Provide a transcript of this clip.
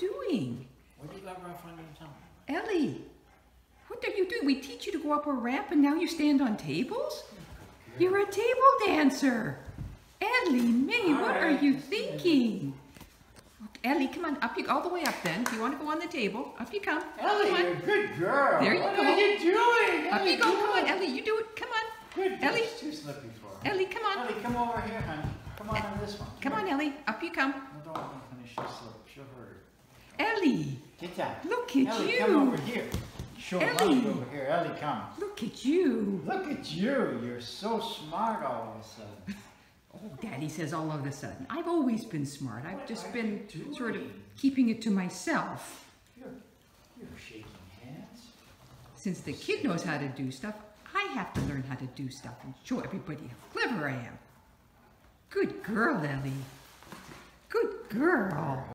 doing? What do you got rough under the tongue? Ellie, what are you doing? We teach you to go up a ramp and now you stand on tables? You're a table dancer. Ellie, Minnie, what are you thinking? Ellie, come on, up you all the way up then. If you want to go on the table, up you come. Ellie, come you're a good girl. There you what go. are you doing? Up Ellie, you go. do Come on. Ellie, you do it. Come on. Good. Ellie. Too slippy for her. Ellie, come on. Ellie, come over here, honey. Come on on this one. Come on, Ellie. Up you come. No, don't finish. She'll slip. She'll hurt her. Ellie, Get that. Look at Ellie, you. come over here. Show Ellie. Ellie. over here. Ellie, come. look at you. Look at you. You're so smart all of a sudden. Oh, Daddy says all of a sudden. I've always been smart. I've What just been sort of keeping it to myself. You're, you're shaking hands. Since the kid knows how to do stuff, I have to learn how to do stuff and show everybody how clever I am. Good girl, Ellie. Good girl.